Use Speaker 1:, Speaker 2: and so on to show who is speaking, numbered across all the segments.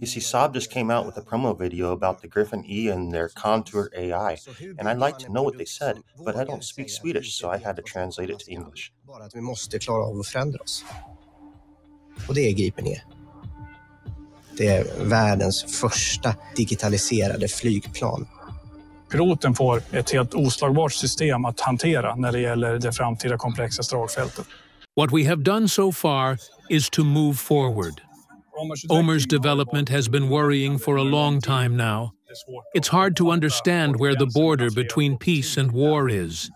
Speaker 1: You see, Saab just came out with a promo video about the Griffin E and their Centaur AI, and I'd like to know what they said, but I don't speak Swedish, so I had to translate it to English.
Speaker 2: Bara att vi måste klara av att förändra oss. Och det är Gripen E. Det är världens första digitaliserade flygplan.
Speaker 3: Piloten får ett helt oslagbart system att hantera när det gäller det framtida komplexa slagfältet.
Speaker 4: What we have done so far is to move forward. Omer's development has been worrying for a long time now. It's hard to understand where the border between peace and war is.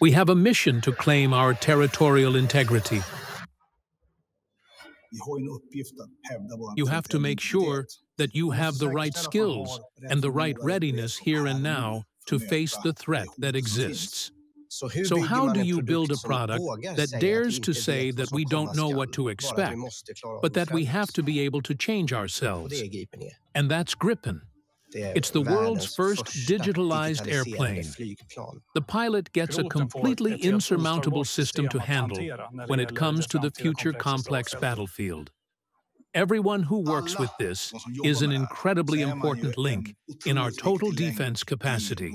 Speaker 4: We have a mission to claim our territorial integrity. You have to make sure that you have the right skills and the right readiness here and now to face the threat that exists. So how do you build a product that dares to say that we don't know what to expect, but that we have to be able to change ourselves? And that's Gripen. It's the world's first digitalized airplane. The pilot gets a completely insurmountable system to handle when it comes to the future complex battlefield. Everyone who works with this is an incredibly important link in our total defense capacity.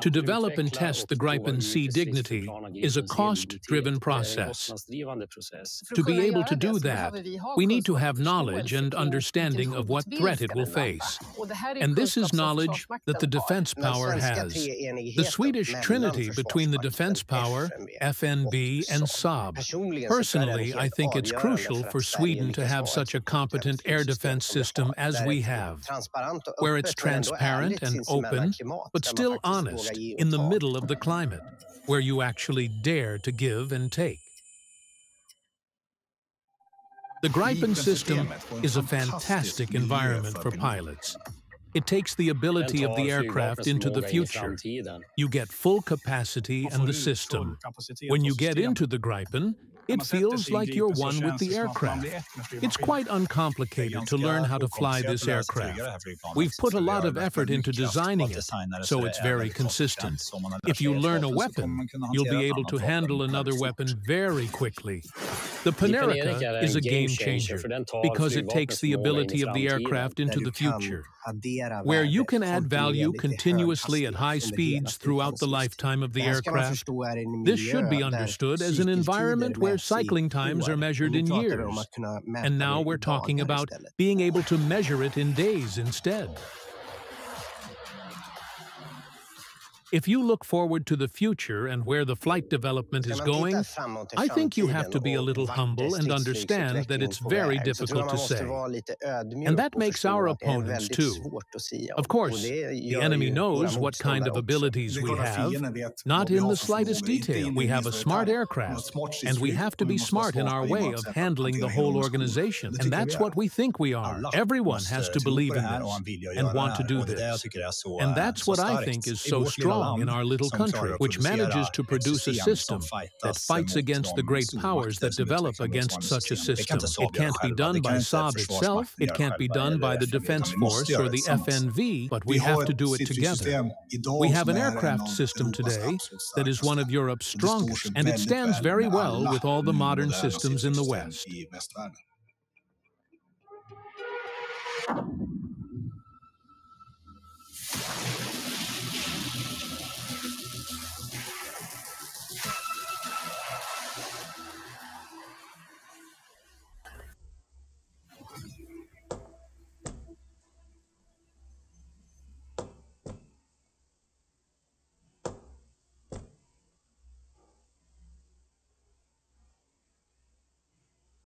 Speaker 4: To develop and test the Gripen C Dignity is a cost-driven process. To be able to do that, we need to have knowledge and understanding of what threat it will face. And this is knowledge that the defense power has. The Swedish trinity between the defense power, FMV, and Saab. Personally, I think it's crucial for Sweden to have such a competent air defense system as we have, where it's transparent and open, but still honest in the middle of the climate, where you actually dare to give and take. The Gripen system is a fantastic environment for pilots. It takes the ability of the aircraft into the future. You get full capacity and the system. When you get into the Gripen, it feels like you're one with the aircraft. It's quite uncomplicated to learn how to fly this aircraft. We've put a lot of effort into designing it, so it's very consistent. If you learn a weapon, you'll be able to handle another weapon very quickly. The Panerica is a game changer because it takes the ability of the aircraft into the future, where you can add value continuously at high speeds throughout the lifetime of the aircraft. This should be understood as an environment where cycling times are measured in years, and now we're talking about being able to measure it in days instead. If you look forward to the future and where the flight development is going, I think you have to be a little humble and understand that it's very difficult to say. And that makes our opponents too. Of course, the enemy knows what kind of abilities we have, not in the slightest detail. We have a smart aircraft, and we have to be smart in our way of handling the whole organization. And that's what we think we are. Everyone has to believe in this and want to do this. And that's what I think is so strong in our little country, which manages to produce a system that fights against the great powers that develop against such a system. It can't be done by Saab itself, it can't be done by the Defense Force or the FMV, but we have to do it together. We have an aircraft system today that is one of Europe's strongest, and it stands very well with all the modern systems in the West.